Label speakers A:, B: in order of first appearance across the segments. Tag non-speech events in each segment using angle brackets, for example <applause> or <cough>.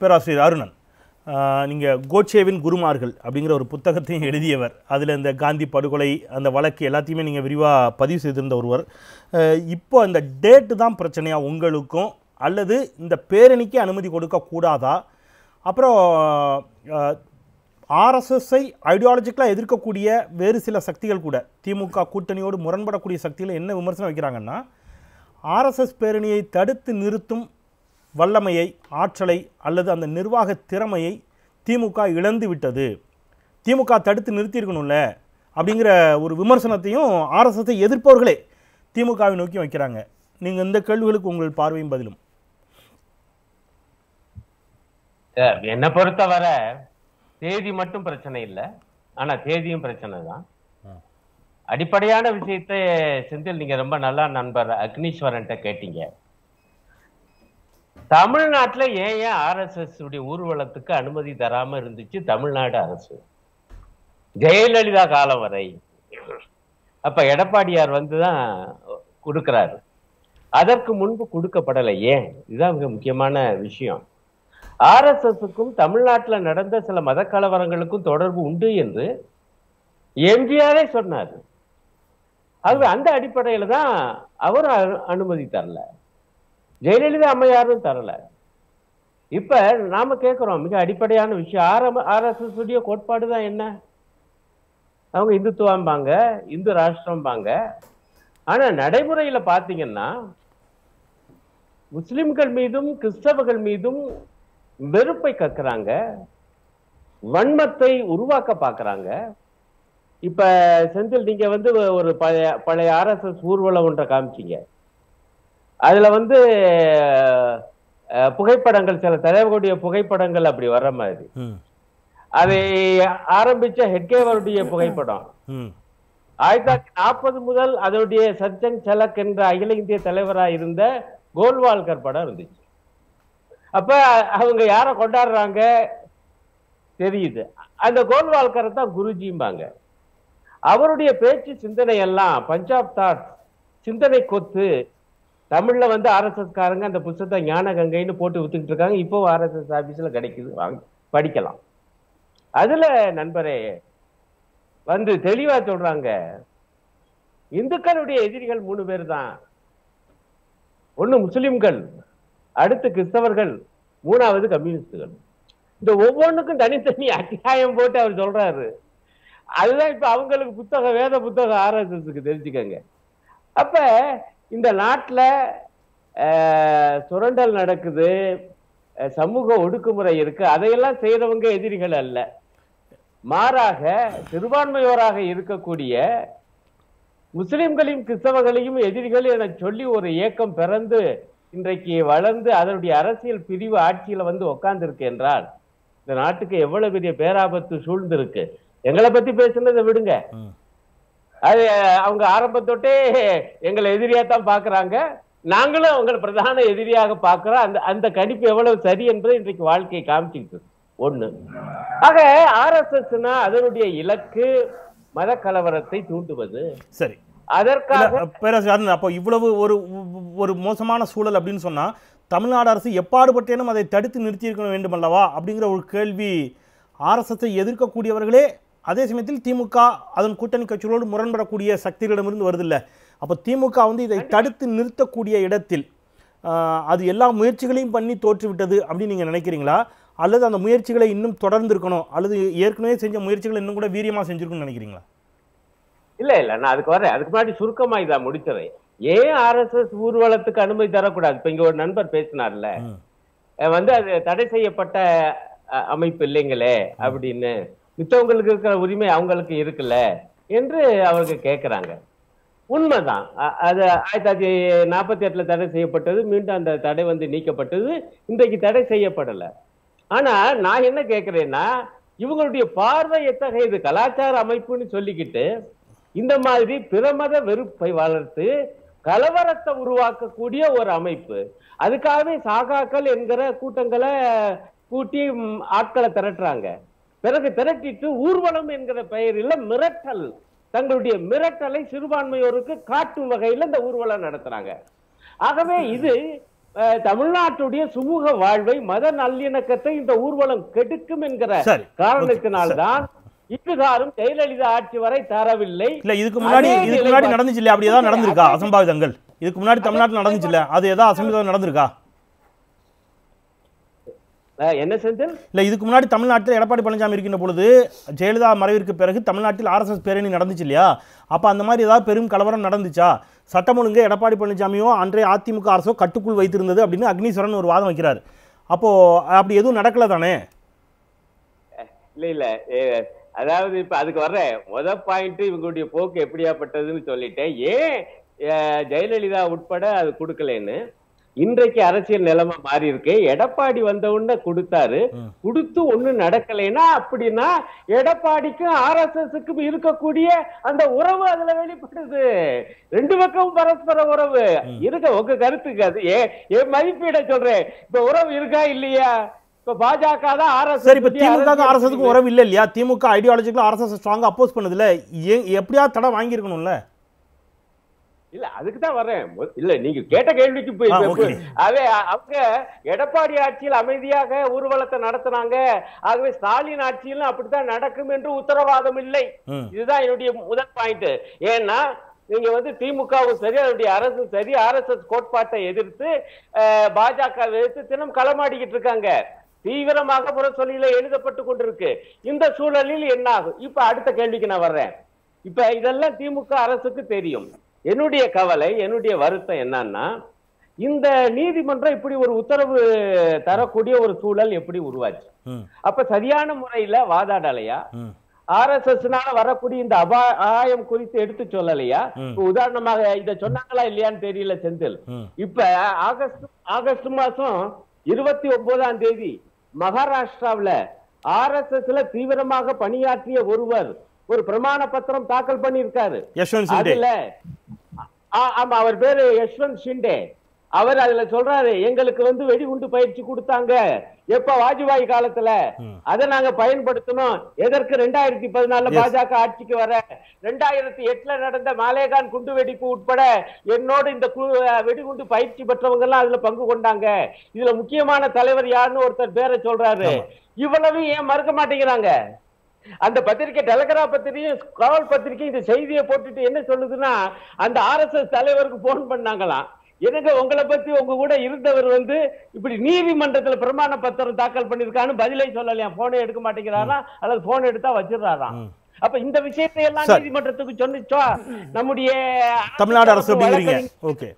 A: பேராசிரியர் அருணன் நீங்கள் கோட்சேவின் குருமார்கள் அப்படிங்கிற ஒரு புத்தகத்தையும் எழுதியவர். அதில் இந்த காந்தி படுகொலை அந்த வழக்கு எல்லாத்தையுமே நீங்கள் விரிவாக பதிவு செய்திருந்த ஒருவர். இப்போ அந்த டேட்டு தான் பிரச்சனையாக உங்களுக்கும் அல்லது இந்த பேரணிக்கு அனுமதி கொடுக்கக்கூடாதா அப்புறம் ஆர்எஸ்எஸ்ஐ ஐடியாலஜிக்கலாக எதிர்க்கக்கூடிய வேறு சில சக்திகள் கூட திமுக கூட்டணியோடு முரண்படக்கூடிய சக்தியில் என்ன விமர்சனம் வைக்கிறாங்கன்னா ஆர்எஸ்எஸ் பேரணியை தடுத்து நிறுத்தும் வல்லமையை ஆற்றலை அல்லது அந்த நிர்வாக திறமையை திமுக இழந்து விட்டது. திமுக தடுத்து நிறுத்தியிருக்கணும்ல அப்படிங்கிற ஒரு விமர்சனத்தையும் ஆர்எஸ்எஸை எதிர்ப்பவர்களே திமுகவை நோக்கி வைக்கிறாங்க. நீங்கள் இந்த கேள்விகளுக்கு உங்கள் பார்வையும் பதிலும்.
B: என்னை பொறுத்தவரை தேதி மட்டும் பிரச்சனை இல்லை. ஆனா தேதியும் பிரச்சனை தான். அடிப்படையான விஷயத்தை செந்தில் நீங்க ரொம்ப நல்லா நண்பர் அக்னீஸ்வரன்ட்ட கேட்டீங்க. தமிழ்நாட்டுல ஏன் ஏன் ஆர்எஸ்எஸ் உடைய ஊர்வலத்துக்கு அனுமதி தராம இருந்துச்சு தமிழ்நாடு அரசு? ஜெயலலிதா காலம் வரை. அப்ப எடப்பாடியார் வந்துதான் கொடுக்கிறாரு. அதற்கு முன்பு கொடுக்கப்படலை ஏன்? இதுதான் மிக முக்கியமான விஷயம். ஆர்எஸ்எஸ்க்கும் தமிழ்நாட்டுல நடந்த சில மத கலவரங்களுக்கும் தொடர்பு உண்டு என்று எம்ஜிஆரே சொன்னார். அது அந்த அடிப்படையில தான் அவர் அனு- அனுமதி தரல. ஜெயலலிதா அம்மையாரும் தரல. இப்ப நாம கேட்கிறோம் மிக அடிப்படையான விஷயம். ஆர் ஆர்எஸ்எஸ் உடைய கோட்பாடு தான் என்ன? அவங்க இந்துத்துவம்பாங்க இந்து ராஷ்டிரம்பாங்க. ஆனா நடைமுறையில பாத்தீங்கன்னா முஸ்லிம்கள் மீதும் கிறிஸ்தவர்கள் மீதும் வெறுப்பை கக்குறாங்க வன்மத்தை உருவாக்க பார்க்குறாங்க இப்ப செந்தில் நீங்க வந்து ஒரு பழைய பழைய ஆர்எஸ்எஸ் ஊர்வலம் ஒன்றை காமிச்சீங்க. அதுல வந்து புகைப்படங்கள் சில தலைவர்களுடைய புகைப்படங்கள் அப்படி வர்ற மாதிரி. அதை ஆரம்பிச்ச ஹெட்கேவருடைய புகைப்படம். ஆயிரத்தி தொள்ளாயிரத்தி நாற்பது முதல் அதனுடைய சர்ஜன் சலக் என்ற அகில இந்திய தலைவராக இருந்த கோல்வால்கர் படம் இருந்துச்சு. அப்ப அவங்க யாரை கொண்டாடுறாங்க? தெரியுது. அந்த கோல்வால்கரை தான் குருஜிம்பாங்க. அவருடைய பேச்சு சிந்தனை எல்லாம் பஞ்சாப் தாட் சிந்தனை கொத்து தமிழ்ல வந்து ஆர்எஸ்எஸ் காரங்க அந்த புத்தகத்தை ஞான கங்கைன்னு போட்டு வித்துக்கிட்டு இருக்காங்க இப்போ ஆர்எஸ்எஸ் ஆபீஸ்ல கிடைக்குது. வாங்க படிக்கலாம். அதுல நண்பரே வந்து தெளிவா சொல்றாங்க. இந்துக்களுடைய எதிரிகள் மூணு பேர் தான் ஒண்ணு முஸ்லிம்கள் அடுத்து கிறிஸ்தவர்கள் மூணாவது கம்யூனிஸ்டுகள். இந்த ஒவ்வொன்றுக்கும் தனித்தனி அத்தியாயம் போட்டு அவர் சொல்றாரு. அதுதான் இப்ப அவங்களுக்கு புத்தகம் வேத புத்தகம் ஆர்எஸ்எஸ்க்கு தெரிஞ்சுக்கங்க. அப்ப இந்த நாட்டில் சுரண்டல் நடக்குது சமூக ஒடுக்குமுறை இருக்கு. அதையெல்லாம் செய்யறவங்க எதிரிகள் அல்ல. மாறாக சிறுபான்மையோராக இருக்கக்கூடிய முஸ்லிம்களையும் கிறிஸ்தவர்களையும் எதிரிகள் என சொல்லி ஒரு இயக்கம் பிறந்து இன்றைக்கு வளர்ந்து அதனுடைய அரசியல் பிரிவு ஆட்சியில வந்து உட்கார்ந்திருக்கு என்றால் இந்த நாட்டுக்கு எவ்வளவு பெரிய பேராபத்து சூழ்ந்திருக்கு. எங்களை பத்தி பேசுனதை விடுங்க. அது அவங்க ஆரம்பத்தொட்டே எங்களை எதிரியா தான் பாக்குறாங்க. நாங்களும் அவங்களை பிரதான எதிரியாக பார்க்கிறோம் அந்த அந்த கணிப்பு எவ்வளவு சரி என்பதை இன்றைக்கு வாழ்க்கையை காமிச்சுக்கிட்டு. ஒண்ணு. ஆக ஆர்எஸ்எஸ்னா அதனுடைய இலக்கு மத கலவரத்தை தூண்டுவது.
A: சரி.
B: அதற்காக
A: பேராசிரியர் அப்போ இவ்வளவு ஒரு ஒரு மோசமான சூழல் அப்படின்னு சொன்னா தமிழ்நாடு அரசு எப்பாடுபட்டேனும் அதை தடுத்து நிறுத்தியிருக்க வேண்டும் அல்லவா அப்படிங்கிற ஒரு கேள்வி ஆர்எஸ்எஸ்ஐ எதிர்க்கக்கூடியவர்களே அதே சமயத்தில் திமுக அதன் கூட்டணி கட்சிகளோடு முரண்படக்கூடிய சக்திகளிடமிருந்து வருதில்ல. அப்போ திமுக வந்து இதை தடுத்து நிறுத்தக்கூடிய இடத்தில் அது எல்லா முயற்சிகளையும் பண்ணி தோற்றுவிட்டது அப்படின்னு நீங்கள் நினைக்கிறீங்களா? அல்லது அந்த முயற்சிகளை இன்னும் தொடர்ந்து இருக்கணும் அல்லது ஏற்கனவே செஞ்ச முயற்சிகளை இன்னும் கூட வீரியமாக செஞ்சிருக்கணும்னு நினைக்கிறீங்களா?
B: இல்ல இல்ல நான் அதுக்கு வரேன். அதுக்கு முன்னாடி சுருக்கமா இதை முடிச்சிடறேன் ஏன் ஆர்எஸ்எஸ் ஊர்வலத்துக்கு அனுமதி தரக்கூடாது? இப்ப இங்க ஒரு நண்பர் பேசினார்ல. வந்து அது தடை செய்யப்பட்ட அமைப்பு இல்லைங்களே அப்படின்னு. மித்தவங்களுக்கு இருக்கிற உரிமை அவங்களுக்கு இருக்குல்ல என்று அவருக்கு கேட்கிறாங்க. உண்மைதான். அது ஆயிரத்தி தொள்ளாயிரத்தி நாற்பத்தி எட்டுல தடை செய்யப்பட்டது மீண்டும் அந்த தடை வந்து நீக்கப்பட்டது இன்றைக்கு தடை செய்யப்படலை. ஆனா நான் என்ன கேட்கிறேன்னா இவங்களுடைய பார்வை எத்தகையது? கலாச்சார அமைப்புன்னு சொல்லிக்கிட்டு இந்த மாதிரி பிரமத வெறுப்பை வளர்த்து கலவரத்தை உருவாக்கக்கூடிய ஒரு அமைப்பு. அதுக்காகவே சாகாக்கள் என்கிற கூட்டங்களை கூட்டி ஆட்களை திரட்டுறாங்க. பிறகு திரட்டிட்டு ஊர்வலம் என்கிற பெயரில் மிரட்டல். தங்களுடைய மிரட்டலை சிறுபான்மையோருக்கு காட்டும் வகையில் இந்த ஊர்வலம் நடத்துறாங்க. ஆகவே இது தமிழ்நாட்டுடைய சுமூக வாழ்வை மத நல்லிணக்கத்தை இந்த ஊர்வலம் கெடுக்கும் என்கிற. காரணத்தினால்தான் இதுகாரும் ஜெயலலிதா ஆட்சி வரை தரவில்லை.
A: இல்ல இதுக்கு முன்னாடி இதுக்கு முன்னாடி. நடந்துச்சு இல்லையா? அப்படி ஏதாவது நடந்திருக்கா அசம்பாவிதங்கள்? இதுக்கு முன்னாடி தமிழ்நாட்டில் நடந்துச்சு இல்ல அது ஏதாவது அசம்பாவிதம் நடந்திருக்கா?
B: என்ன செந்தில்?
A: இல்ல இதுக்கு முன்னாடி தமிழ்நாட்டில் எடப்பாடி பழனிசாமி இருக்கின்ற பொழுது ஜெயலலிதா மறைவிற்கு பிறகு தமிழ்நாட்டில் ஆர்எஸ்எஸ் பேரணி நடந்துச்சு இல்லையா? அப்ப அந்த மாதிரி ஏதாவது பெரும் கலவரம் நடந்துச்சா? சட்டம் ஒழுங்கு எடப்பாடி பழனிசாமியோ அன்றைய அதிமுக அரசோ கட்டுக்குள் வைத்திருந்தது அப்படின்னு அக்னீஸ்வரன் ஒரு வாதம் வைக்கிறார். அப்போ அப்படி எதுவும் நடக்கல தானே?
B: இல்ல இல்ல. அதாவது இப்ப அதுக்கு வர்றேன் முத பாயிண்ட் இவங்களுடைய போக்கு எப்படியாப்பட்டதுன்னு சொல்லிட்டேன். ஏன் ஜெயலலிதா உட்பட அது கொடுக்கலன்னு? இன்றைக்கு அரசியல் நிலைமை மாறி இருக்கு. எடப்பாடி வந்த உடனே கொடுத்தாரு. கொடுத்து ஒண்ணும் நடக்கலைன்னா அப்படின்னா எடப்பாடிக்கும் ஆர்எஸ்எஸ்க்கும் இருக்கக்கூடிய அந்த உறவு அதுல வெளிப்படுது. ரெண்டு பக்கமும் பரஸ்பர உறவு. இருக்க உங்க கருத்துக்கு அது. ஏ என் மதிப்பீட சொல்றேன். இப்ப உறவு இருக்கா இல்லையா? இப்ப பாஜக தான் ஆர்எஸ்
A: சரி இப்ப திமுக ஆர்எஸ்எஸ்க்கு உறவு இல்லை இல்லையா? திமுக ஐடியாலஜிக்கல ஆர்எஸ்எஸ் ஸ்ட்ராங்கா அப்போஸ் பண்ணதுல எப்படியாவது தடை வாங்கியிருக்கணும்ல?
B: இல்ல அதுக்கு தான் வர்றேன். இல்ல நீங்க கேட்ட கேள்விக்கு போய். அதே அவங்க எடப்பாடி ஆட்சியில் அமைதியாக ஊர்வலத்தை நடத்துனாங்க. ஆகவே ஸ்டாலின் ஆட்சியிலும் அப்படித்தான் நடக்கும் என்று உத்தரவாதம் இல்லை. இதுதான் என்னுடைய முதல் பாயிண்ட். ஏன்னா நீங்க வந்து திமுகவும் சரி அதனுடைய அரசும் சரி ஆர்எஸ்எஸ் கோட்பாட்டை எதிர்த்து பாஜக எதிர்த்து தினம் களமாடிக்கிட்டு இருக்காங்க. தீவிரமாக புறச்சொல்லியில எழுதப்பட்டு கொண்டிருக்கு. இந்த சூழலில் என்ன ஆகும்? இப்ப அடுத்த கேள்விக்கு நான் வர்றேன். இப்ப இதெல்லாம் திமுக அரசுக்கு தெரியும். என்னுடைய கவலை என்னுடைய வருத்தம் என்னன்னா இந்த நீதிமன்றம் இப்படி ஒரு உத்தரவு தரக்கூடிய ஒரு சூழல் எப்படி உருவாச்சு? அப்ப சரியான முறையில வாதாடலையா?
A: ம்.
B: ஆர்எஸ்எஸ்னால வரக்கூடிய இந்த அபாயம் குறித்து எடுத்து சொல்லலையா? உதாரணமாக இத சொன்னாங்களா இல்லையான்னு தெரியல செந்தில். இப்ப ஆகஸ்ட் ஆகஸ்ட் மாசம் இருபத்தி ஒன்பதாம் தேதி மகாராஷ்டிராவுல ஆர்எஸ்எஸ்ல தீவிரமாக பணியாற்றிய ஒருவர் ஒரு பிரமாண பத்திரம் தாக்கல்
A: சிண்டே
B: அதுல ஆமா அவர் பேரு யஷ்வந்த் ஷிண்டே. அவர் அதுல சொல்றாரு எங்களுக்கு வந்து வெடிகுண்டு பயிற்சி கொடுத்தாங்க. எப்ப வாஜ்பாய் காலத்துல. அதை நாங்க பயன்படுத்தணும். எதற்கு ரெண்டாயிரத்தி பதினாலுல. பாஜக ஆட்சிக்கு வர? ரெண்டாயிரத்தி எட்டுல நடந்த மாலேகான் குண்டு வெடிப்பு உட்பட என்னோட இந்த வெடிகுண்டு பயிற்சி பெற்றவங்க எல்லாம் அதுல பங்கு கொண்டாங்க. இதுல முக்கியமான தலைவர் யாருன்னு ஒருத்தர் பேரை சொல்றாரு. இவ்வளவு ஏன் மறுக்க மாட்டேங்கிறாங்க? அந்த பத்திரிகை டெலகிராப் பத்திரிகையும் ஸ்க்ரால் பத்திரிகை இந்த செய்தியை போட்டுட்டு என்ன சொல்லுதுன்னா அந்த ஆர்எஸ்எஸ் தலைவருக்கு போன் பண்ணாங்களாம். எனக்கு உங்களை பத்தி உங்க கூட இருந்தவர் வந்து இப்படி நீதிமன்றத்துல பிரமாண பத்திரம் தாக்கல் பண்ணிருக்கான்னு பதிலே சொல்லலையா? போனே எடுக்க மாட்டேங்கிறாரா? அல்லது போன் எடுத்தா வச்சிடறாராம். அப்ப இந்த விஷயத்தை எல்லாம். நீதிமன்றத்துக்கு சொன்னிச்சோ நம்முடைய
A: தமிழ்நாடு அரசு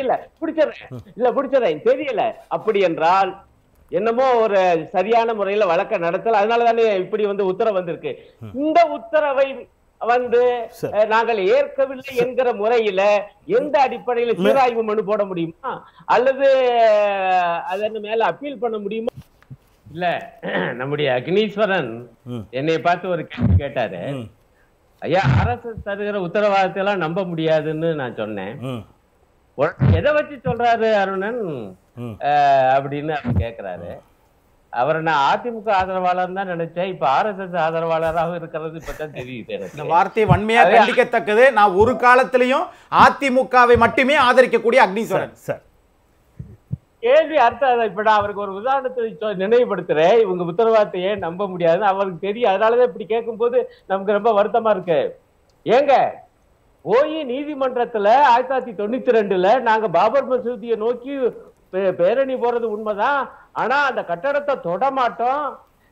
B: இல்ல பிடிச்சிடுறேன். இல்ல பிடிச்சிடுறேன். தெரியல. அப்படி என்றால் என்னமோ ஒரு சரியான முறையில வழக்க நடத்தல. அதனால தானே இப்படி வந்து உத்தரவு வந்திருக்கு. இந்த உத்தரவை வந்து நாங்கள் ஏற்கவில்லை என்கிற முறையில எந்த அடிப்படையில சீராய்வு மனு போட முடியுமா? அல்லது அதன் மேல அப்பீல் பண்ண முடியுமா? இல்ல <clears throat> நம்முடைய அக்னீஸ்வரன் என்னை பார்த்து ஒரு கேள்வி கேட்டாரு. ஐயா அரசு தருகிற உத்தரவாதத்தை எல்லாம் நம்ப முடியாதுன்னு நான் சொன்னேன். எதை வச்சு சொல்றாரு அருணன்? அப்படின்னு அவர் கேக்குறாரு. அவரை நான் அதிமுக ஆதரவாளர் தான் நினைச்சேன். இப்ப ஆர்எஸ்எஸ் ஆதரவாளராக இருக்கிறது இப்பதான் தெரியுது
C: இந்த வார்த்தை வன்மையா கண்டிக்கத்தக்கது. நான் ஒரு காலத்திலையும் அதிமுகவை மட்டுமே ஆதரிக்கக்கூடிய அக்னீஸ்வரன்.
A: சார்
B: கேள்வி அர்த்தம் இப்ப நான் அவருக்கு ஒரு உதாரணத்தை நினைவுபடுத்துறேன். இவங்க உத்தரவாதத்தை ஏன் நம்ப முடியாதுன்னு அவருக்கு தெரியும். அதனாலதான் இப்படி கேட்கும்போது நமக்கு ரொம்ப வருத்தமா இருக்கு. ஏங்க போய் நீதிமன்றத்துல ஆயிரத்தி தொள்ளாயிரத்தி தொண்ணூத்தி ரெண்டுல நாங்க பாபர் மசூதியை நோக்கி பேரணி போறது உண்மைதான். ஆனா அந்த கட்டடத்தை தொட மாட்டோம்.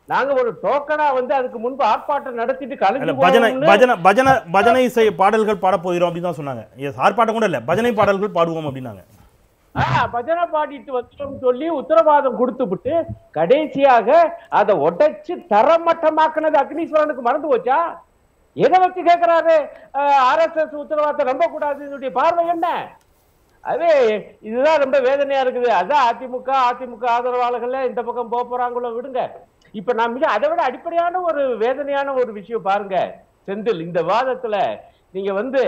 B: நாங்க ஒரு டோக்கனா வந்து அதுக்கு முன்பு ஆர்ப்பாட்டம் நடத்திட்டு கலைஞ்சு
A: பஜனை பஜனை பஜனை பஜனை இசை பாடல்கள் பாட போகிறோம் அப்படின்னு தான் சொன்னாங்க. எஸ் ஆர்ப்பாட்டம் கூட இல்ல. பஜனை பாடல்கள் பாடுவோம் அப்படின்னாங்க.
B: பஜனை பாடிட்டு வந்துட்டோம்னு சொல்லி உத்தரவாதம் கொடுத்துவிட்டு கடைசியாக அதை உடைச்சு தரமட்டமாக்குனது அக்னீஸ்வரனுக்கு மறந்து போச்சா? எதை வச்சு கேட்கிறாரு ஆர்எஸ்எஸ் உத்தரவாதத்தை நம்ப கூடாது இதனுடைய பார்வை என்ன? அதே இதுதான் ரொம்ப வேதனையா இருக்குது. அதான் அதிமுக அதிமுக ஆதரவாளர்களே இந்த பக்கம் போக போறாங்களோ விடுங்க. இப்ப நான் மிக அதை விட அடிப்படையான ஒரு வேதனையான ஒரு விஷயம் பாருங்க. செந்தில் இந்த வாதத்துல நீங்க வந்து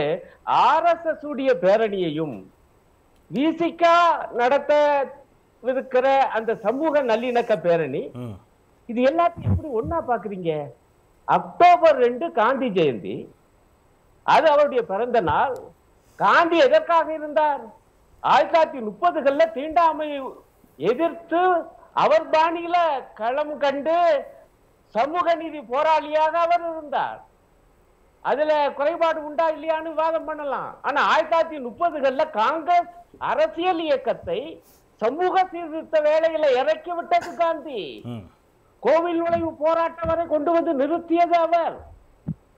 B: ஆர்எஸ்எஸ் உடைய பேரணியையும் விசிகா நடத்த இருக்கிற அந்த சமூக நல்லிணக்க பேரணி இது எல்லாத்தையும் எப்படி ஒண்ணா பாக்குறீங்க? அக்டோபர் ரெண்டு காந்தி ஜெயந்தி. அது அவருடைய பிறந்த நாள். காந்தி எதற்காக இருந்தார்? ஆயிரத்தி தொள்ளாயிரத்தி முப்பதுகள்ல தீண்டாமை எதிர்த்து அவர் பாணியில களம் கண்டு சமூக நீதி போராளியாக அவர் இருந்தார். அதுல குறைபாடு உண்டா இல்லையான்னு விவாதம் பண்ணலாம். ஆனா ஆயிரத்தி தொள்ளாயிரத்தி முப்பதுகள்ல காங்கிரஸ் அரசியல் இயக்கத்தை சமூக சீர்திருத்த வேலையில இறக்கி விட்டது காந்தி. கோவில் நுழைவு போராட்டம் வரை கொண்டு வந்து நிறுத்தியது அவர்.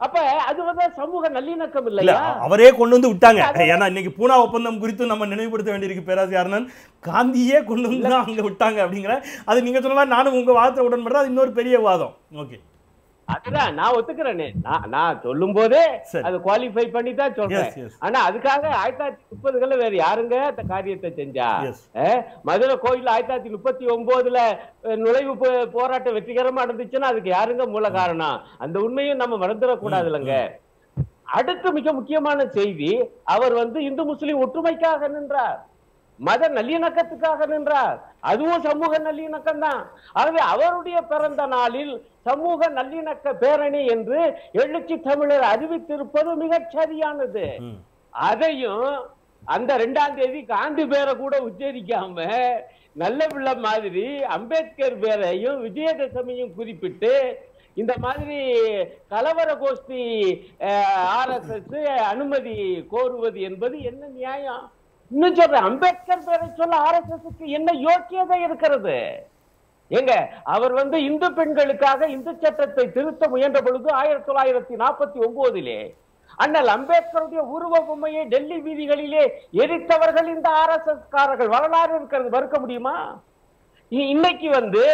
B: அப்ப அது வந்து சமூக நல்லிணக்கம்
A: இல்ல
B: இல்லையா
A: அவரே கொண்டு வந்து விட்டாங்க. ஏன்னா இன்னைக்கு பூனா ஒப்பந்தம் குறித்து நம்ம நினைவுபடுத்த வேண்டியிருக்கு பேராசிரியர் காந்தியே கொண்டு வந்து அங்க விட்டாங்க அப்படிங்கிற அது நீங்க சொன்ன மாதிரி நானும் உங்க வாதத்தை உடன்படுறேன். அது இன்னொரு பெரிய வாதம். ஓகே.
B: அதுதான் நான் ஒத்துக்கிறேனே. நான் சொல்லும் போதே. அது குவாலிஃபை பண்ணி தான் சொல்றேன். ஆனா அதுக்காக ஆயிரத்தி தொள்ளாயிரத்தி முப்பதுகள்ல வேற யாருங்க அந்த காரியத்தை செஞ்சா? மதுரை கோயில் ஆயிரத்தி தொள்ளாயிரத்தி முப்பத்தி ஒன்பதுல நுழைவு போராட்டம் வெற்றிகரமா நடந்துச்சுன்னா அதுக்கு யாருங்க மூல காரணம்? அந்த உண்மையும் நம்ம மறந்துடக்கூடாது இல்லைங்க அடுத்து மிக முக்கியமான செய்தி அவர் வந்து இந்து முஸ்லிம் ஒற்றுமைக்காக நின்றார். மத நல்லிணக்கத்துக்காக நின்றார். அதுவும் சமூக நல்லிணக்கம் தான் ஆகவே அவருடைய பிறந்த நாளில் சமூக நல்லிணக்க பேரணி என்று எழுச்சி தமிழர் அறிவித்திருப்பது மிகச் சரியானது.
A: ம்.
B: அதையும் அந்த ரெண்டாம் தேதி காந்தி பேரை கூட உச்சரிக்காம நல்ல பிள்ளை மாதிரி அம்பேத்கர் பேரையும் விஜயதசமியும் குறிப்பிட்டு இந்த மாதிரி கலவர கோஷ்டி ஆர்எஸ்எஸ் அனுமதி கோருவது என்பது என்ன நியாயம்? இன்னும் சொல்றேன் அம்பேத்கர் பேரை சொல்ல ஆர்எஸ்எஸ்க்கு என்ன யோக்கியதை இருக்கிறது? ஏங்க அவர் வந்து இந்து பெண்களுக்காக இந்து சட்டத்தை திருத்த முயன்ற பொழுது ஆயிரத்தி தொள்ளாயிரத்தி நாற்பத்தி ஒன்பதிலே அண்ணல் அம்பேத்கருடைய உருவ பொம்மையை டெல்லி வீதிகளிலே எரித்தவர்கள் இந்த ஆர்எஸ்எஸ் காரர்கள் வரலாறு இருக்கிறது மறுக்க முடியுமா? இ- இன்னைக்கு வந்து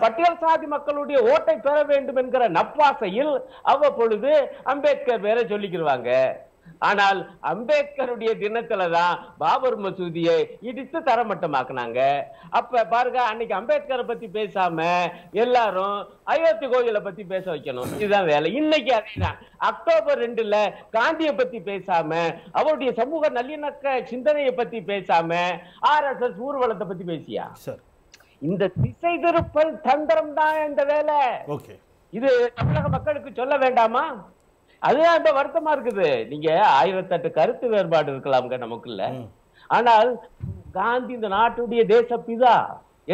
B: பட்டியல் சாதி மக்களுடைய ஓட்டை பெற வேண்டும் என்கிற நப்பாசையில் அவ்வப்பொழுது அம்பேத்கர் பேரை சொல்லிக்கிடுவாங்க ஆனால் அம்பேத்கருடைய தினத்துல தான் பாபர் மசூதியை இடித்து தரமட்டமாக்குனாங்க. அப்ப பாருங்க அன்னைக்கு அம்பேத்கரை பத்தி பேசாம எல்லாரும் அயோத்தி கோயிலை பத்தி பேச வைக்கணும். இதுதான் வேலை. இன்னைக்கு அதேதான். அக்டோபர் ரெண்டுல காந்தியை பத்தி பேசாம அவருடைய சமூக நல்லிணக்க சிந்தனையை பத்தி பேசாம ஆர்எஸ்எஸ் ஊர்வலத்தை பத்தி பேசியா?
A: சரி.
B: இந்த திசை திருப்பல் தந்திரம் தான் இந்த வேலை. இது தமிழக மக்களுக்கு சொல்ல வேண்டாமா? அதுதான் இப்ப வருத்தமா இருக்குது. நீங்க ஆயிரத்தெட்டு கருத்து வேறுபாடு இருக்கலாம்ங்க நமக்குள்ள. ஆனால் காந்தி இந்த நாட்டுடைய தேசப்பிதா.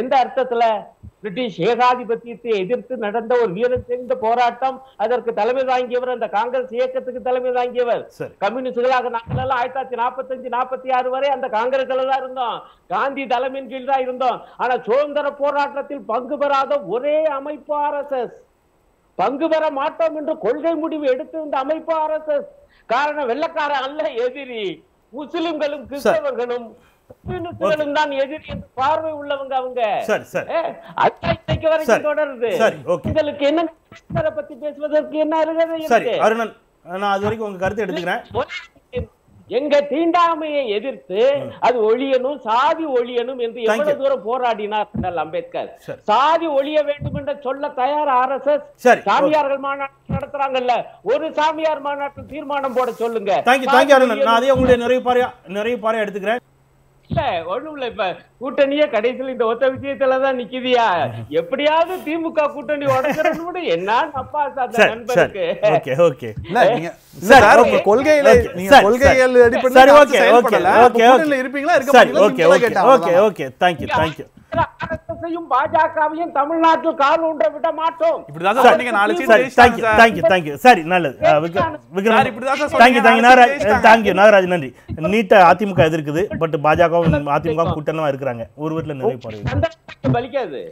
B: எந்த அர்த்தத்துல? பிரிட்டிஷ் ஏகாதிபத்தியத்தை எதிர்த்து நடந்த ஒரு வீரம் தெரிந்த போராட்டம் அதற்கு தலைமை தாங்கியவர் அந்த காங்கிரஸ் இயக்கத்துக்கு தலைமை தாங்கியவர். கம்யூனிஸ்டுகளாக நாங்கள் எல்லாம் ஆயிரத்தி தொள்ளாயிரத்தி நாற்பத்தஞ்சு நாற்பத்தி ஆறு வரை அந்த காங்கிரஸ்ல தான் இருந்தோம். காந்தி தலைமையின் கீழ் தான் இருந்தோம். ஆனா சுதந்திர போராட்டத்தில் பங்கு பெறாத ஒரே அமைப்பு ஆர்எஸ்எஸ் பங்கு பெற மாட்டோம் என்று கொள்கை முடிவு எடுத்திருந்த அமைப்பு ஆர்எஸ்எஸ் காரணம் வெள்ளக்காரன் அல்ல எதிரி. முஸ்லிம்களும் கிறிஸ்தவர்களும் தான் எதிரி என்று பார்வை உள்ளவங்க அவங்க. இன்னைக்கு. வரைக்கும் தொடருது. உங்களுக்கு என்ன பத்தி பேசுவதற்கு என்ன அருகதை
A: சரி
B: இருக்கு?
A: அருணன் நான் அது வரைக்கும் உங்க கருத்தை எடுத்துக்கிறேன்.
B: எங்க தீண்டாமையை எதிர்த்து அது ஒழியணும் சாதி ஒழியணும் என்று எவ்வளவு. தூரம் போராடினார் அம்பேத்கர். சாதி ஒழிய வேண்டும் என்று சொல்ல தயார் ஆர்எஸ்எஸ்?
A: சரி,
B: சாமியார்கள் மாநாட்டு நடத்துறாங்கல்ல. ஒரு சாமியார் மாநாட்டில் தீர்மானம் போட சொல்லுங்க.
A: நிறைய நிறைய பாறையா எடுத்துக்கிறேன்.
B: இல்ல ஒண்ணும் இல்ல இப்ப கூட்டணியே கடைசியில் இந்த ஒத்த விஷயத்துலதான் நிக்குதியா? எப்படியாவது திமுக கூட்டணி உடச்சிடணும் என்ன அப்பா
A: சரி
D: கொள்கையில நீங்க கொள்கைகள். அடிப்படையில். இருப்பீங்களா
A: okay okay. Okay thank you thank you
B: ஆர்எஸ்எஸையும் பாஜகவையும் தமிழ்நாட்டில் கால் ஊன்ற விட மாட்டோம்.
D: இப்படிதான் சொன்னீங்க. நாலு சீட்
A: சரி.
D: ஜெயிச்சிட்டாங்க
A: தேங்க்யூ
D: சார்.
A: நல்லது. விக்ரம்
D: இப்படிதான்.
A: தேங்க்யூ நாகராஜ் நன்றி. நீட்டா அதிமுக எதிர்க்குது பட் பாஜகவும் அதிமுக கூட்டணி இருக்கிறாங்க ஒரு வீட்டில் நிறைய
B: பலிக்காது.